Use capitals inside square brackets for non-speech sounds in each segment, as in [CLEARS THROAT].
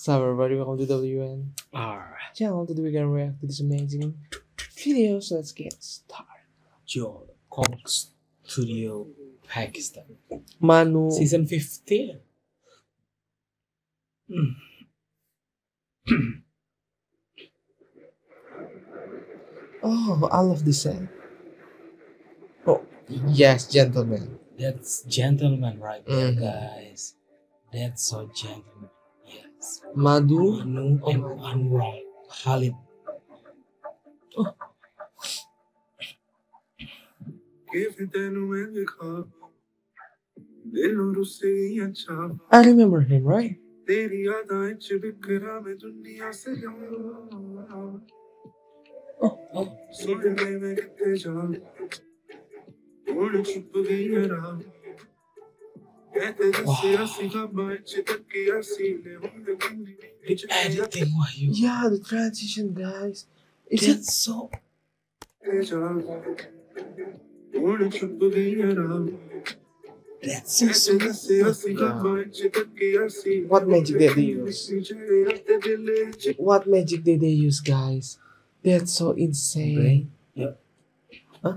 So everybody, welcome to WN R. channel. Today we're gonna react to this amazing video. So let's get started. Joe Coke Studio Pakistan. Maanu. Season 15. Mm. [CLEARS THROAT] Oh, I love this scene. Oh, yes, gentlemen. That's gentlemen right there, Mhm. guys. That's so gentleman. Madu Nu and Annural Khalid. Oh. I remember him, right? Oh, oh. Did anything you? Yeah, the transition, guys. Is it so? That's so sweet. What magic did they use? What magic did they use, guys? That's so insane. Yep. Huh?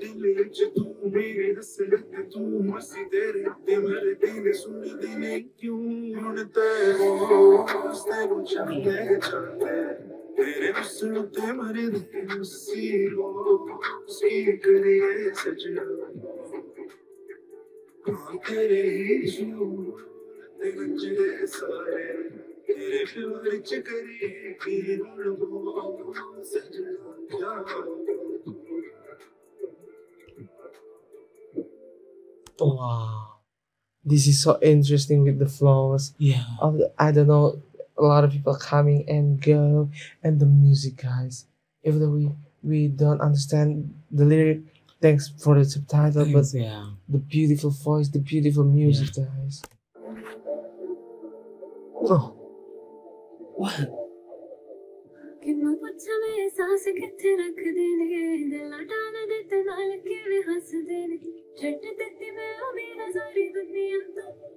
دليل جتومي حسنت تو مسي تیرے تے میرے دین سن دینے کیوں ڈھونڈتے ہو رستے کو چلتے چلتے तेरे हुस्न ते मरे दिल सी हो सीख लिए सजना हाँ तेरे ही शूर ते गंजले सारे तेरे प्यार च करी भी रुण हो सजना जाओ Wow. This is so interesting with the flows Yeah. of the, I don't know, a lot of people coming and go and the music, guys. Even though we we don't understand the lyric, thanks for the subtitle, but Thanks, yeah. the beautiful voice, the beautiful music, guys. Oh, What? ਕਿੰਨਾ ਪੁੱਛਾਂ ਮੈਂ ਸਾਸ ਕਿੱਥੇ ਰੱਖਦੇ ਨੇ ਦਿਲਾਂ ਟਾਣ ਦੇ ਤੇ ਨਾਲ ਕਿਵੇਂ ਹੱਸਦੇ ਨੇ ਛੱਡ ਦਿੱਤੀ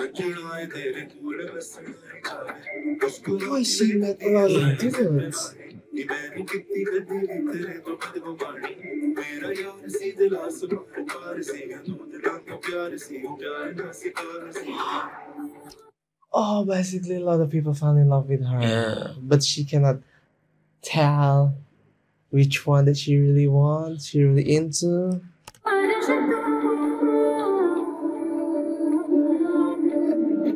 How she see that a lot of difference? Oh, basically, a lot of people fell in love with her, yeah. but she cannot tell which one that she really wants, she really into.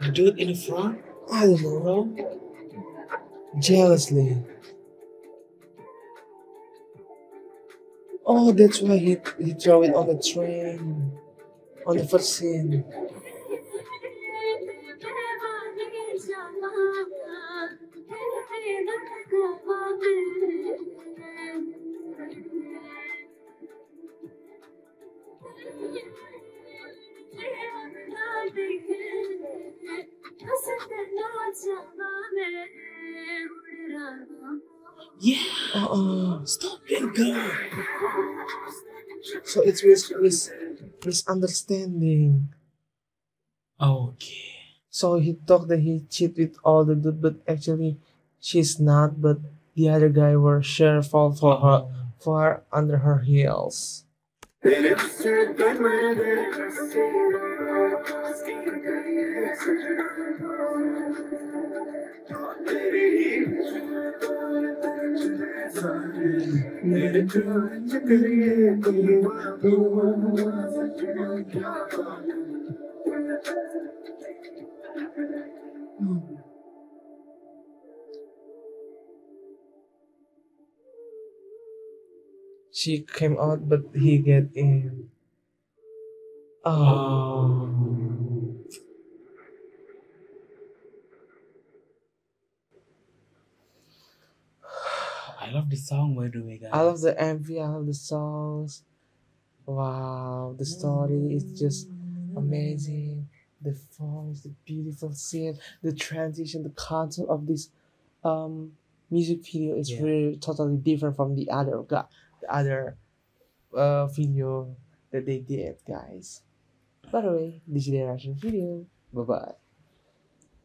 the dude in the front? I don't know. Jealously. Oh, that's why he he throw it on the train, on the first scene. [LAUGHS] Yeah. Uh-uh. Stop that girl. So it's mis- mis- misunderstanding. Okay. So he thought that he cheated with all the dude, but actually she's not, but the other guy were sure fall for her uh-huh. Oh. far under her heels. तेरे से कमर दे रस्से मस्ती करिए सजना तेरी ही मेरे कांच करिए तुम बाबू सजना क्या She came out, but he get in. Oh. [SIGHS] I love the song by the way, guys. I love the MV, I love the songs. Wow, the story is just amazing. The songs, the beautiful scene, the transition, the concept of this um music video is Yeah. really totally different from the other ga- the other uh video that they did, guys. By the way, this is the reaction video. Bye bye.